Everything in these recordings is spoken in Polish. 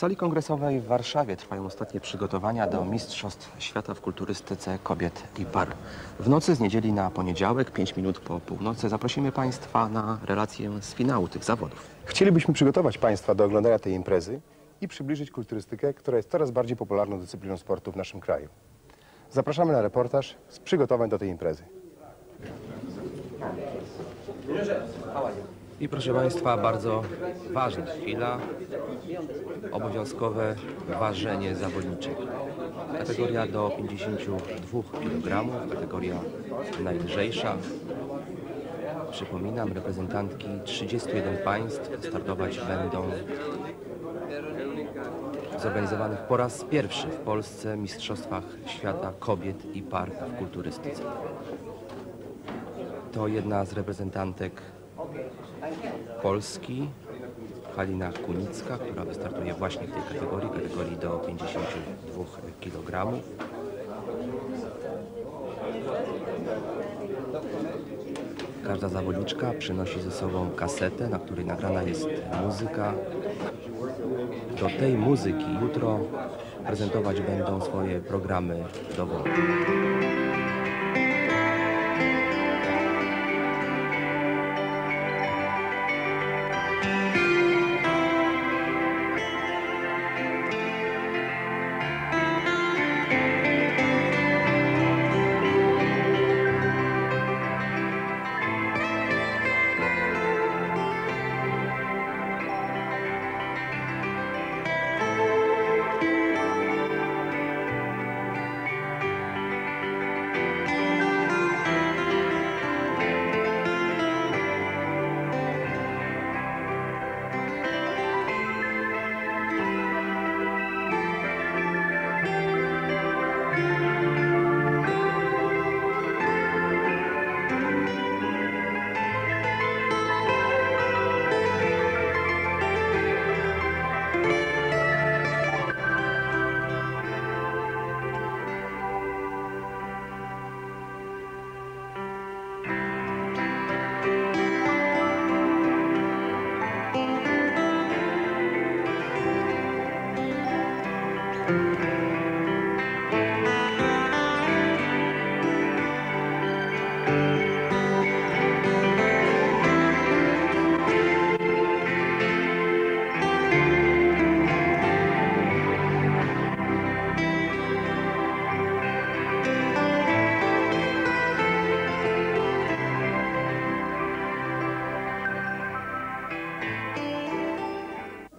sali kongresowej w Warszawie trwają ostatnie przygotowania do Mistrzostw Świata w kulturystyce kobiet i par. W nocy z niedzieli na poniedziałek, 5 minut po północy, zaprosimy Państwa na relację z finału tych zawodów. Chcielibyśmy przygotować Państwa do oglądania tej imprezy i przybliżyć kulturystykę, która jest coraz bardziej popularną dyscypliną sportu w naszym kraju. Zapraszamy na reportaż z przygotowań do tej imprezy. I proszę Państwa, bardzo ważna chwila, obowiązkowe ważenie zawodniczych. Kategoria do 52 kg, kategoria najlżejsza. Przypominam, reprezentantki 31 państw startować będą zorganizowanych po raz pierwszy w Polsce Mistrzostwach Świata Kobiet i Par w kulturystyce. To jedna z reprezentantek Polski, Halina Kunicka, która wystartuje właśnie w tej kategorii, kategorii do 52 kg. Każda zawodniczka przynosi ze sobą kasetę, na której nagrana jest muzyka. Do tej muzyki jutro prezentować będą swoje programy dowolne.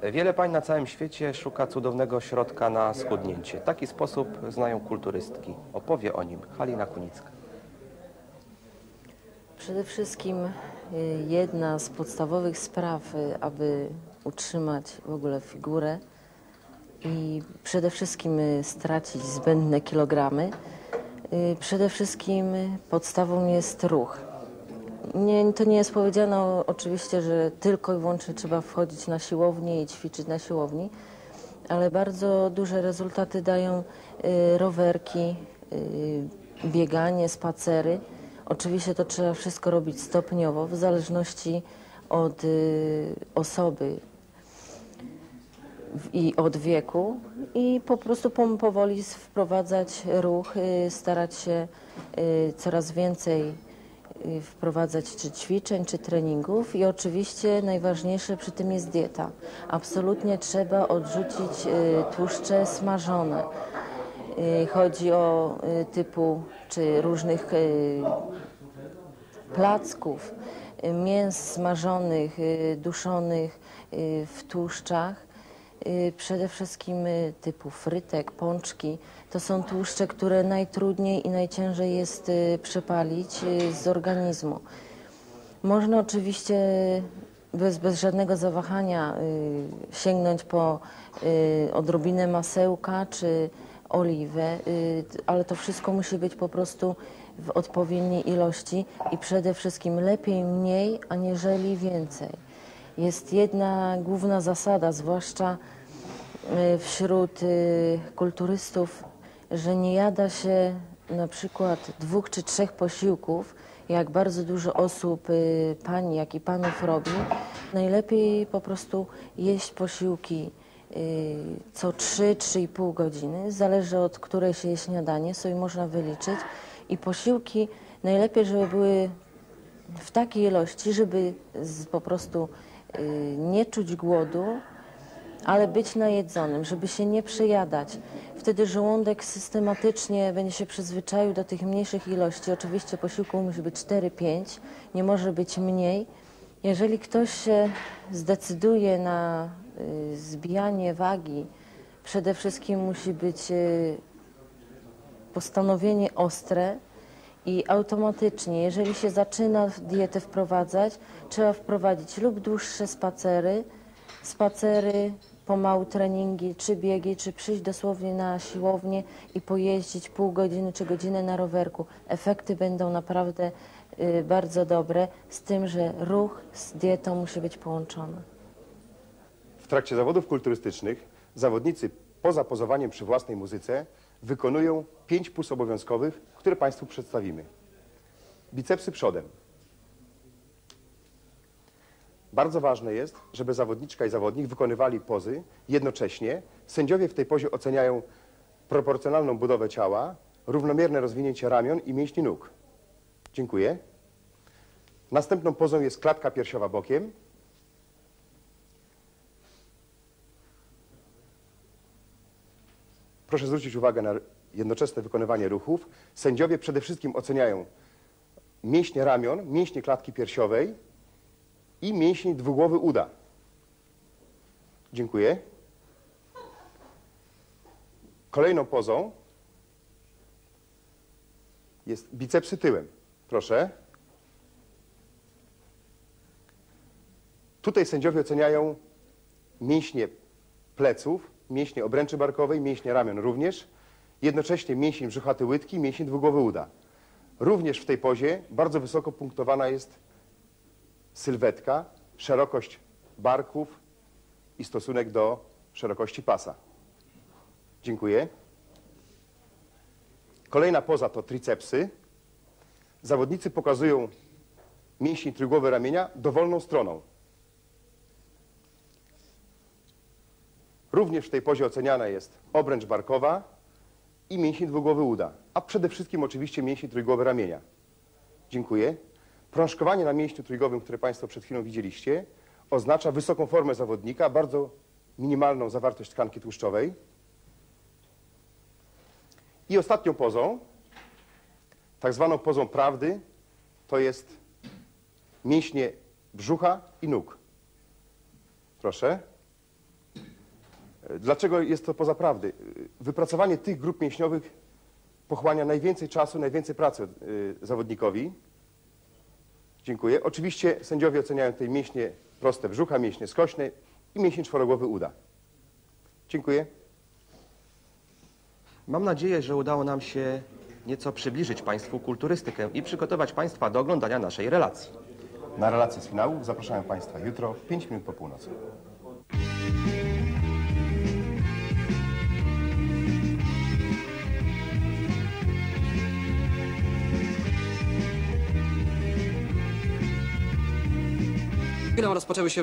Wiele pań na całym świecie szuka cudownego środka na schudnięcie. Taki sposób znają kulturystki. Opowie o nim Halina Kunicka. Przede wszystkim y, jedna z podstawowych spraw, y, aby utrzymać w ogóle figurę i przede wszystkim y, stracić zbędne kilogramy, przede wszystkim podstawą jest ruch. Nie, to nie jest powiedziane oczywiście, że tylko i wyłącznie trzeba wchodzić na siłownię i ćwiczyć na siłowni, ale bardzo duże rezultaty dają y, rowerki, y, bieganie, spacery. Oczywiście to trzeba wszystko robić stopniowo, w zależności od y, osoby i od wieku i po prostu powoli wprowadzać ruch, y, starać się y, coraz więcej wprowadzać czy ćwiczeń, czy treningów i oczywiście najważniejsze przy tym jest dieta. Absolutnie trzeba odrzucić y, tłuszcze smażone. Y, Chodzi o y, typu czy różnych y, placków, y, mięs smażonych, y, duszonych y, w tłuszczach, y, przede wszystkim y, typu frytek, pączki. To są tłuszcze, które najtrudniej i najciężej jest y, przepalić y, z organizmu. Można oczywiście bez, bez żadnego zawahania y, sięgnąć po odrobinę masełka czy oliwę, ale to wszystko musi być po prostu w odpowiedniej ilości i przede wszystkim lepiej mniej, aniżeli więcej. Jest jedna główna zasada, zwłaszcza wśród kulturystów, że nie jada się na przykład dwóch czy trzech posiłków, jak bardzo dużo osób, y, pań, jak i panów robi. Najlepiej po prostu jeść posiłki co 3-3,5 godziny. Zależy od której się je śniadanie, sobie można wyliczyć. I posiłki najlepiej, żeby były w takiej ilości, żeby z, po prostu y, nie czuć głodu, ale być najedzonym, żeby się nie przejadać. Wtedy żołądek systematycznie będzie się przyzwyczaił do tych mniejszych ilości. Oczywiście posiłku musi być 4-5, nie może być mniej. Jeżeli ktoś się zdecyduje na y, zbijanie wagi, przede wszystkim musi być y, postanowienie ostre i automatycznie, jeżeli się zaczyna dietę wprowadzać, trzeba wprowadzić lub dłuższe spacery, spacery, pomału treningi, czy biegi, czy przyjść dosłownie na siłownię i pojeździć pół godziny czy godzinę na rowerku. Efekty będą naprawdę y, bardzo dobre, z tym, że ruch z dietą musi być połączony. W trakcie zawodów kulturystycznych zawodnicy poza pozowaniem przy własnej muzyce wykonują pięć pus obowiązkowych, które Państwu przedstawimy. Bicepsy przodem. Bardzo ważne jest, żeby zawodniczka i zawodnik wykonywali pozy jednocześnie. Sędziowie w tej pozie oceniają proporcjonalną budowę ciała, równomierne rozwinięcie ramion i mięśni nóg. Dziękuję. Następną pozą jest klatka piersiowa bokiem. Proszę zwrócić uwagę na jednoczesne wykonywanie ruchów. Sędziowie przede wszystkim oceniają mięśnie ramion, mięśnie klatki piersiowej i mięsień dwugłowy uda. Dziękuję. Kolejną pozą jest bicepsy tyłem. Proszę. Tutaj sędziowie oceniają mięśnie pleców, mięśnie obręczy barkowej, mięśnie ramion również, jednocześnie mięsień brzuchaty łydki, mięsień dwugłowy uda. Również w tej pozie bardzo wysoko punktowana jest sylwetka, szerokość barków i stosunek do szerokości pasa. Dziękuję. Kolejna poza to tricepsy. Zawodnicy pokazują mięsień trójgłowy ramienia dowolną stroną. Również w tej pozie oceniana jest obręcz barkowa i mięsień dwugłowy uda, a przede wszystkim oczywiście mięsień trójgłowy ramienia. Dziękuję. Prążkowanie na mięśniu trójgłowym, które Państwo przed chwilą widzieliście, oznacza wysoką formę zawodnika, bardzo minimalną zawartość tkanki tłuszczowej. I ostatnią pozą, tak zwaną pozą prawdy, to jest mięśnie brzucha i nóg. Proszę. Dlaczego jest to poza prawdy? Wypracowanie tych grup mięśniowych pochłania najwięcej czasu, najwięcej pracy y, zawodnikowi. Dziękuję. Oczywiście sędziowie oceniają tutaj mięśnie proste brzucha, mięśnie skośne i mięsień czworogłowy uda. Dziękuję. Mam nadzieję, że udało nam się nieco przybliżyć Państwu kulturystykę i przygotować Państwa do oglądania naszej relacji. Na relację z finału zapraszam Państwa jutro, 5 minut po północy. Chwilą rozpoczęły się